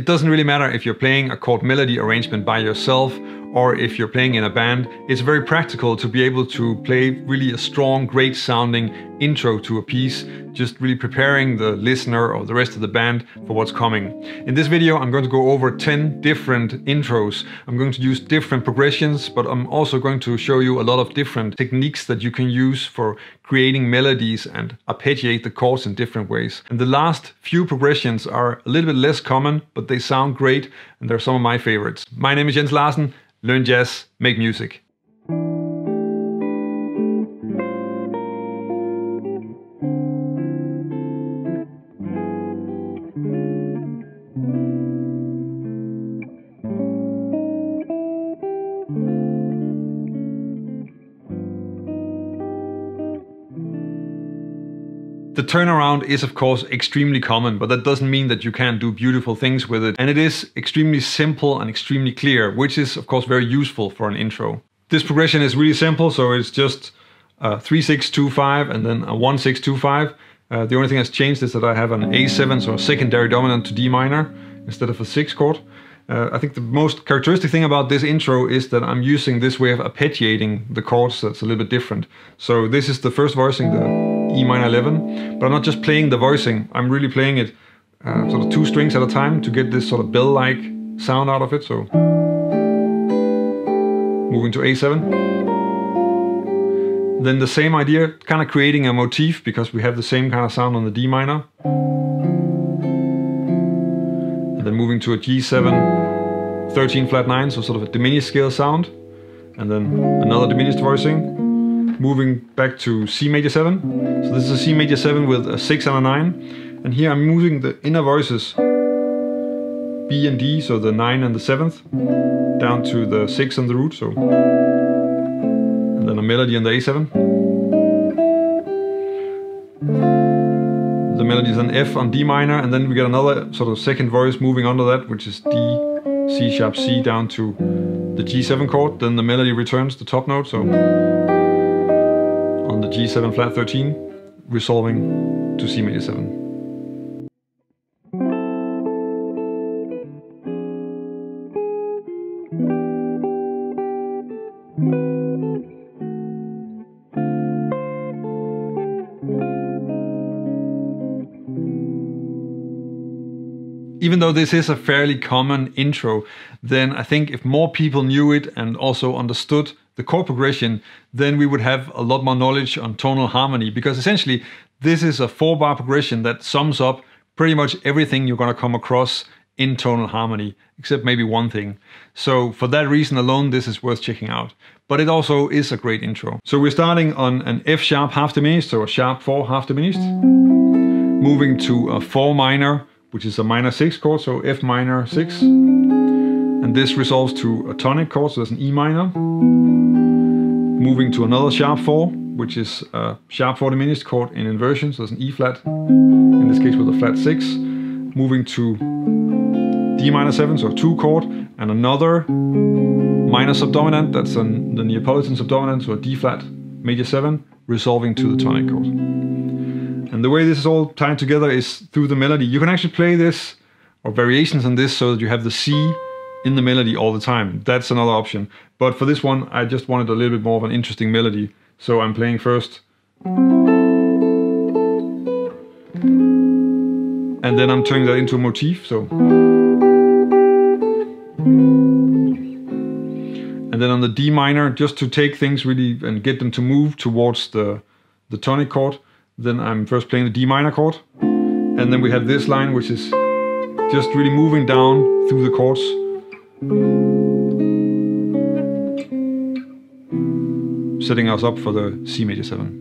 It doesn't really matter if you're playing a chord melody arrangement by yourself or if you're playing in a band, it's very practical to be able to play really a strong, great sounding intro to a piece, just really preparing the listener or the rest of the band for what's coming. In this video, I'm going to go over 10 different intros. I'm going to use different progressions, but I'm also going to show you a lot of different techniques that you can use for creating melodies and arpeggiate the chords in different ways. And the last few progressions are a little bit less common, but they sound great and they're some of my favorites. My name is Jens Larsen learn jazz, make music. The turnaround is of course extremely common, but that doesn't mean that you can't do beautiful things with it. And it is extremely simple and extremely clear, which is of course very useful for an intro. This progression is really simple, so it's just a 3-6-2-5 and then a 1-6-2-5. Uh, the only thing that's changed is that I have an A7, so a secondary dominant to D minor, instead of a 6 chord. Uh, I think the most characteristic thing about this intro is that I'm using this way of arpeggiating the chords that's a little bit different. So this is the first voicing, the E minor 11. But I'm not just playing the voicing, I'm really playing it uh, sort of two strings at a time to get this sort of bell-like sound out of it. So moving to A7. Then the same idea, kind of creating a motif because we have the same kind of sound on the D minor. And then moving to a G7, 13 flat 9, so sort of a diminished scale sound. And then another diminished voicing moving back to C major 7. So this is a C major 7 with a 6 and a 9. And here I'm moving the inner voices B and D, so the 9 and the 7th, down to the 6 and the root, so. And then a melody on the A7. The melody is an F on D minor, and then we get another sort of second voice moving under that, which is D, C sharp C down to the G7 chord. Then the melody returns the top note, so G7 flat 13, resolving to C major 7. even though this is a fairly common intro, then I think if more people knew it and also understood the chord progression, then we would have a lot more knowledge on tonal harmony because essentially this is a four bar progression that sums up pretty much everything you're going to come across in tonal harmony, except maybe one thing. So for that reason alone, this is worth checking out. But it also is a great intro. So we're starting on an F sharp half diminished, so a sharp four half diminished, moving to a four minor, which is a minor six chord, so F minor six. And this resolves to a tonic chord, so that's an E minor. Moving to another sharp 4, which is a sharp 4 diminished chord in inversion, so that's an E flat, in this case with a flat 6. Moving to D minor 7, so a 2 chord, and another minor subdominant, that's an, the Neapolitan subdominant, so a D flat major 7, resolving to the tonic chord. And the way this is all tied together is through the melody. You can actually play this, or variations on this, so that you have the C in the melody all the time. That's another option. But for this one, I just wanted a little bit more of an interesting melody. So I'm playing first. And then I'm turning that into a motif, so. And then on the D minor, just to take things really and get them to move towards the, the tonic chord, then I'm first playing the D minor chord. And then we have this line, which is just really moving down through the chords setting us up for the C major 7.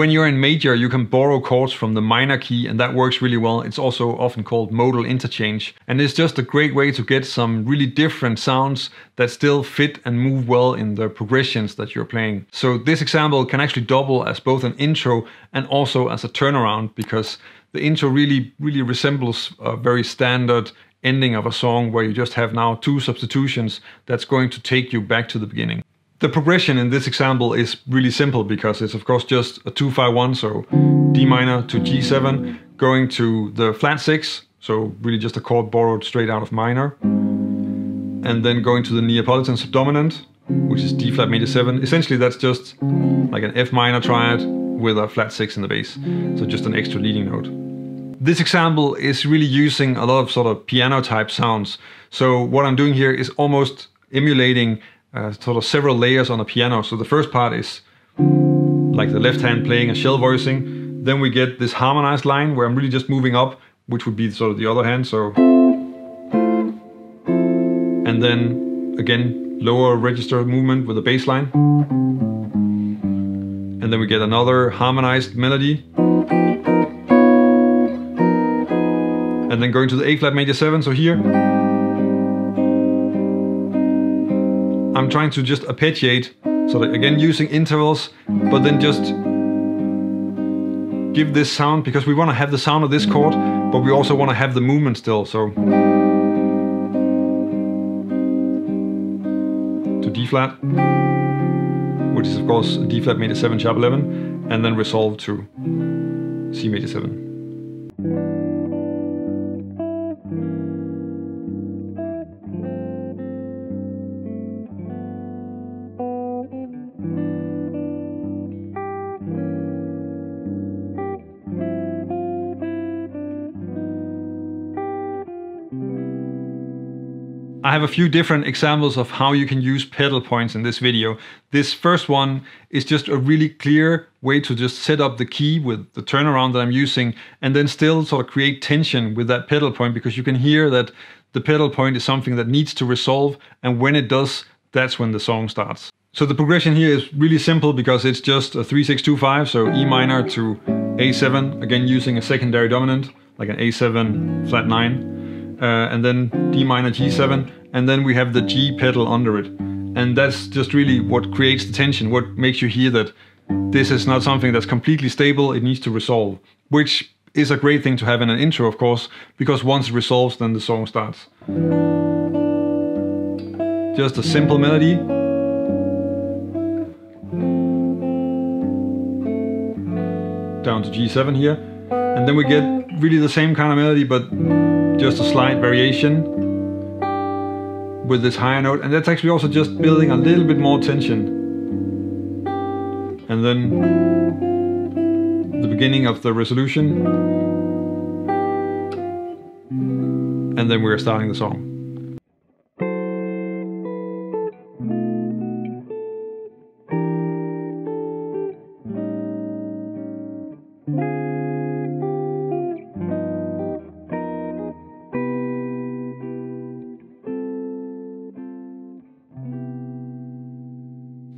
When you're in major, you can borrow chords from the minor key, and that works really well. It's also often called modal interchange. And it's just a great way to get some really different sounds that still fit and move well in the progressions that you're playing. So this example can actually double as both an intro and also as a turnaround because the intro really, really resembles a very standard ending of a song where you just have now two substitutions that's going to take you back to the beginning. The progression in this example is really simple because it's of course just a 2-5-1, so D minor to G7, going to the flat 6, so really just a chord borrowed straight out of minor, and then going to the Neapolitan subdominant, which is D flat major 7. Essentially that's just like an F minor triad with a flat 6 in the bass, so just an extra leading note. This example is really using a lot of sort of piano type sounds. So what I'm doing here is almost emulating uh, sort of several layers on a piano. So the first part is like the left hand playing a shell voicing. Then we get this harmonized line where I'm really just moving up, which would be sort of the other hand. So, and then again, lower register movement with the bass line. And then we get another harmonized melody. And then going to the A flat major 7, so here I'm trying to just arpeggiate, so that again using intervals, but then just give this sound, because we want to have the sound of this chord, but we also want to have the movement still, so. To D flat, which is of course D flat major 7 sharp 11, and then resolve to C major 7. I have a few different examples of how you can use pedal points in this video. This first one is just a really clear way to just set up the key with the turnaround that I'm using and then still sort of create tension with that pedal point because you can hear that the pedal point is something that needs to resolve and when it does, that's when the song starts. So the progression here is really simple because it's just a 3-6-2-5, so E minor to A7, again using a secondary dominant, like an A7 flat 9 uh, and then D minor G7, and then we have the G pedal under it. And that's just really what creates the tension, what makes you hear that this is not something that's completely stable, it needs to resolve, which is a great thing to have in an intro, of course, because once it resolves, then the song starts. Just a simple melody. Down to G7 here. And then we get really the same kind of melody, but just a slight variation with this higher note. And that's actually also just building a little bit more tension. And then the beginning of the resolution. And then we're starting the song.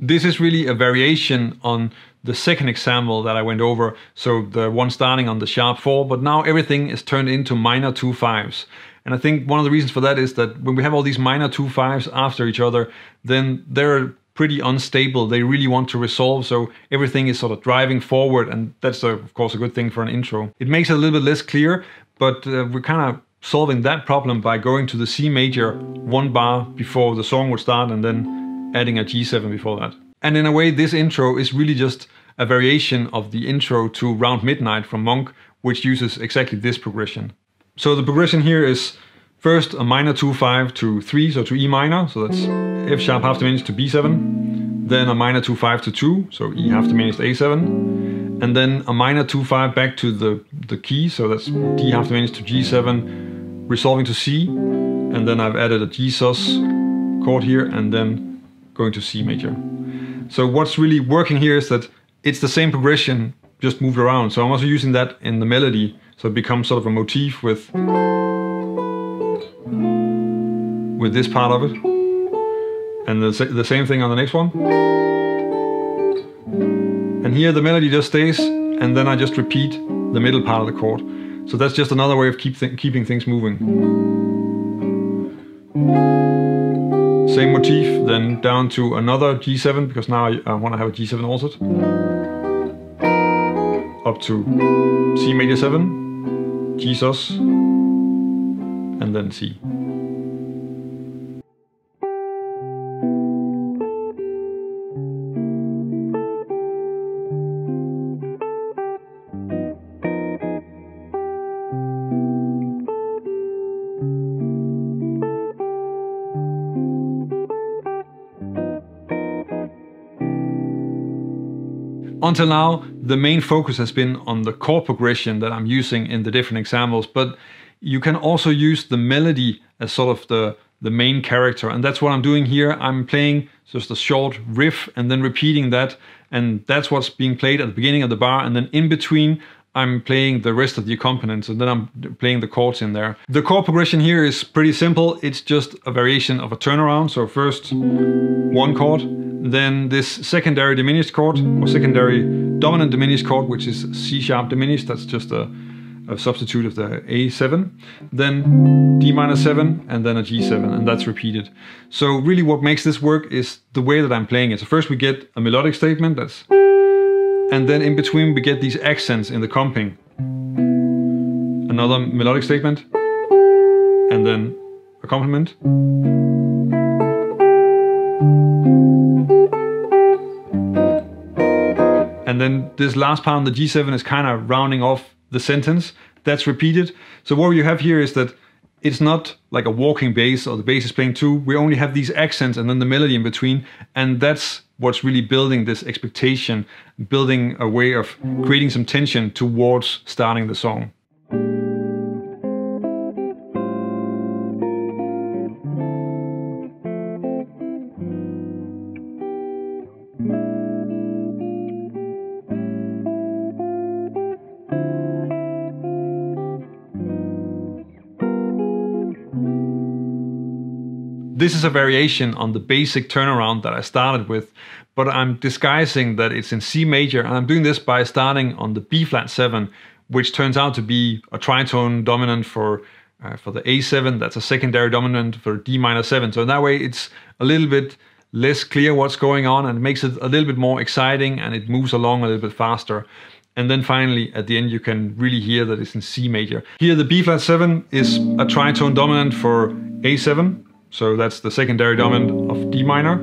This is really a variation on the second example that I went over, so the one starting on the sharp 4, but now everything is turned into minor two fives. And I think one of the reasons for that is that when we have all these minor two fives after each other, then they're pretty unstable. They really want to resolve, so everything is sort of driving forward, and that's, a, of course, a good thing for an intro. It makes it a little bit less clear, but uh, we're kind of solving that problem by going to the C major one bar before the song would start and then adding a G7 before that. And in a way, this intro is really just a variation of the intro to Round Midnight from Monk, which uses exactly this progression. So the progression here is first a minor 2-5 to 3, so to E minor, so that's F sharp half diminished to B7, then a minor 2-5 to 2, so E half diminished to A7, and then a minor 2-5 back to the, the key, so that's D half diminished to G7, resolving to C, and then I've added a G sus chord here, and then going to C major. So what's really working here is that it's the same progression, just moved around. So I'm also using that in the melody, so it becomes sort of a motif with with this part of it. And the, the same thing on the next one. And here the melody just stays, and then I just repeat the middle part of the chord. So that's just another way of keep th keeping things moving. Same motif, then down to another G7, because now uh, I, I want to have a G7 altered. Up to C major 7, G sus, and then C. Until now, the main focus has been on the chord progression that I'm using in the different examples, but you can also use the melody as sort of the, the main character. And that's what I'm doing here. I'm playing just a short riff and then repeating that. And that's what's being played at the beginning of the bar. And then in between, I'm playing the rest of the accompaniments and then I'm playing the chords in there. The chord progression here is pretty simple. It's just a variation of a turnaround. So first one chord, then this secondary diminished chord or secondary dominant diminished chord, which is C sharp diminished. That's just a, a substitute of the A7. Then D minor 7 and then a G7 and that's repeated. So really what makes this work is the way that I'm playing it. So first we get a melodic statement that's and then in between we get these accents in the comping. Another melodic statement and then a accompaniment. And then this last part on the G7 is kind of rounding off the sentence. That's repeated. So what you have here is that it's not like a walking bass or the bass is playing two. We only have these accents and then the melody in between. And that's what's really building this expectation, building a way of creating some tension towards starting the song. This is a variation on the basic turnaround that I started with, but I'm disguising that it's in C major, and I'm doing this by starting on the B flat 7, which turns out to be a tritone dominant for uh, for the A7, that's a secondary dominant for D minor 7. So in that way, it's a little bit less clear what's going on and makes it a little bit more exciting and it moves along a little bit faster. And then finally, at the end, you can really hear that it's in C major. Here, the B flat 7 is a tritone dominant for A7, so that's the secondary dominant of D minor.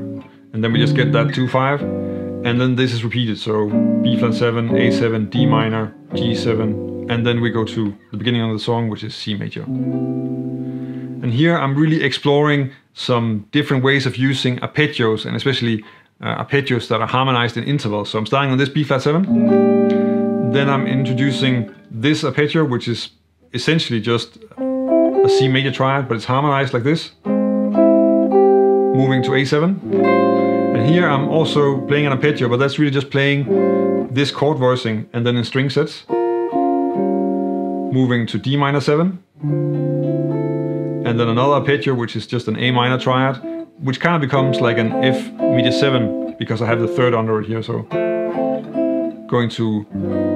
And then we just get that 2-5. And then this is repeated. So B flat 7, A7, D minor, G7. And then we go to the beginning of the song, which is C major. And here I'm really exploring some different ways of using arpeggios and especially uh, arpeggios that are harmonized in intervals. So I'm starting on this B flat 7. Then I'm introducing this arpeggio, which is essentially just a C major triad, but it's harmonized like this moving to A7. And here I'm also playing an arpeggio, but that's really just playing this chord voicing and then in string sets. Moving to D minor 7. And then another arpeggio, which is just an A minor triad, which kind of becomes like an F major 7 because I have the third under it here. So going to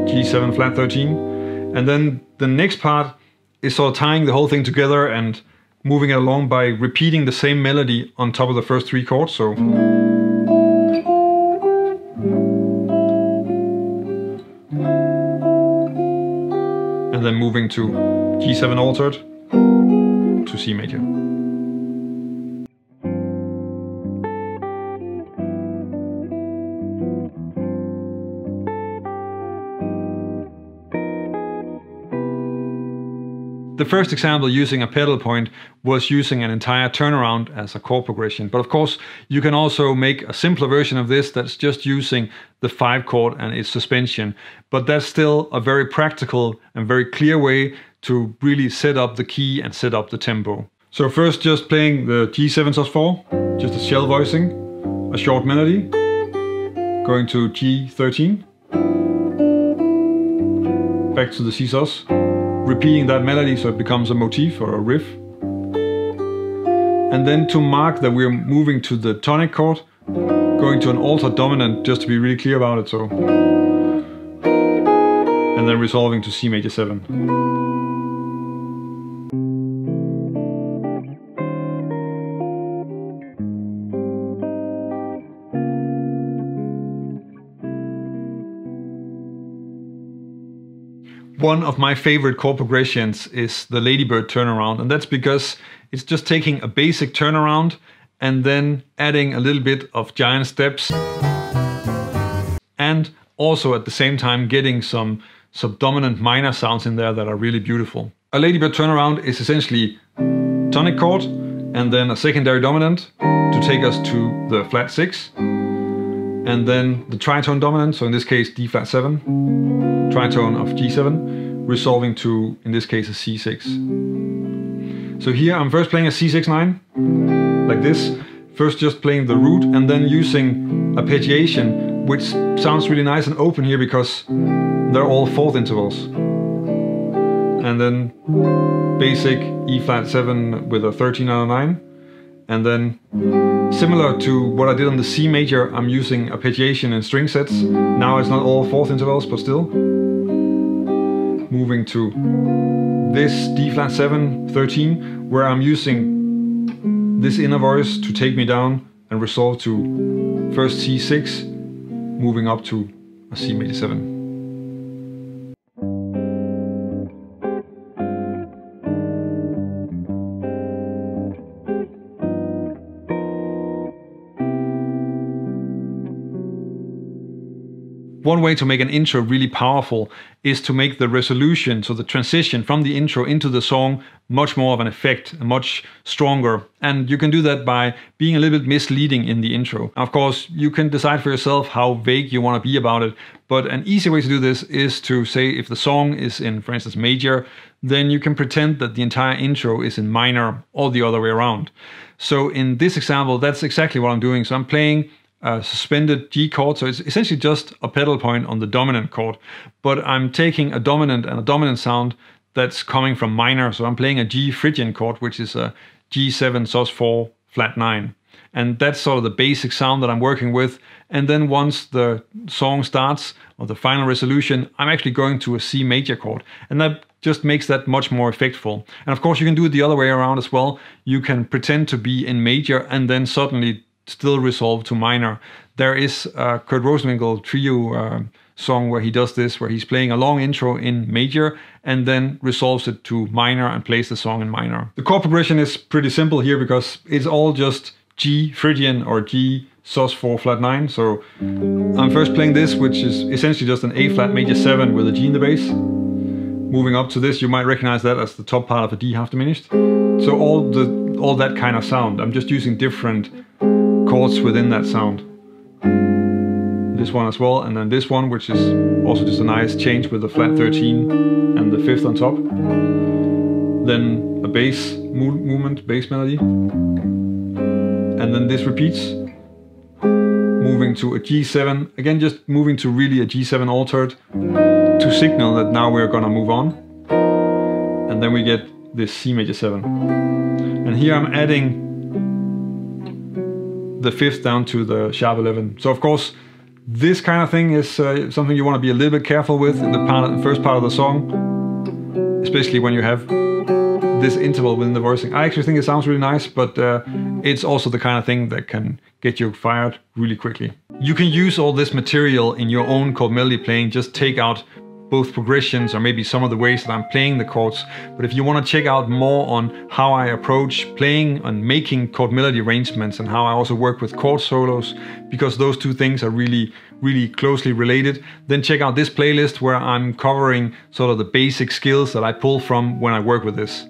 G7 flat 13. And then the next part is sort of tying the whole thing together and moving it along by repeating the same melody on top of the first three chords. So. And then moving to G7 altered to C major. The first example using a pedal point was using an entire turnaround as a chord progression. But of course, you can also make a simpler version of this that's just using the five chord and its suspension. But that's still a very practical and very clear way to really set up the key and set up the tempo. So first just playing the G7 sus4, just a shell voicing, a short melody, going to G13, back to the C sus, repeating that melody so it becomes a motif or a riff. And then to mark that we're moving to the tonic chord, going to an altered dominant just to be really clear about it. So, and then resolving to C major 7. One of my favorite chord progressions is the Lady Bird turnaround, and that's because it's just taking a basic turnaround and then adding a little bit of giant steps and also at the same time getting some subdominant minor sounds in there that are really beautiful. A Lady Bird turnaround is essentially tonic chord and then a secondary dominant to take us to the flat 6 and then the tritone dominant, so in this case D flat 7, tritone of G7, resolving to, in this case, a C6. So here I'm first playing a C6-9, like this, first just playing the root and then using arpeggiation, which sounds really nice and open here because they're all fourth intervals. And then basic E flat 7 with a 13 out of 9, and then Similar to what I did on the C major, I'm using arpeggiation and string sets. Now it's not all fourth intervals, but still. Moving to this D flat 7, 13, where I'm using this inner voice to take me down and resolve to first C6, moving up to a C major 7. One way to make an intro really powerful is to make the resolution, so the transition from the intro into the song, much more of an effect, much stronger. And you can do that by being a little bit misleading in the intro. Of course, you can decide for yourself how vague you want to be about it, but an easy way to do this is to say if the song is in, for instance, major, then you can pretend that the entire intro is in minor or the other way around. So in this example, that's exactly what I'm doing. So I'm playing suspended G chord. So it's essentially just a pedal point on the dominant chord. But I'm taking a dominant and a dominant sound that's coming from minor. So I'm playing a G Phrygian chord, which is a G7 sus4 flat 9. And that's sort of the basic sound that I'm working with. And then once the song starts, or the final resolution, I'm actually going to a C major chord. And that just makes that much more effectful. And of course, you can do it the other way around as well. You can pretend to be in major and then suddenly still resolved to minor. There is a Kurt Rosenwinkel trio uh, song where he does this, where he's playing a long intro in major and then resolves it to minor and plays the song in minor. The chord progression is pretty simple here because it's all just G Phrygian or G sus4 flat 9. So I'm first playing this, which is essentially just an A flat major 7 with a G in the bass. Moving up to this, you might recognize that as the top part of a D half diminished. So all the all that kind of sound. I'm just using different chords within that sound. This one as well, and then this one, which is also just a nice change with the flat 13 and the fifth on top. Then a bass mo movement, bass melody. And then this repeats, moving to a G7, again just moving to really a G7 altered to signal that now we're gonna move on. And then we get this C major 7. And here I'm adding the fifth down to the sharp 11. So of course, this kind of thing is uh, something you want to be a little bit careful with in the, part, the first part of the song, especially when you have this interval within the voicing. I actually think it sounds really nice, but uh, it's also the kind of thing that can get you fired really quickly. You can use all this material in your own chord melody playing, just take out both progressions or maybe some of the ways that I'm playing the chords. But if you want to check out more on how I approach playing and making chord melody arrangements and how I also work with chord solos, because those two things are really, really closely related, then check out this playlist where I'm covering sort of the basic skills that I pull from when I work with this.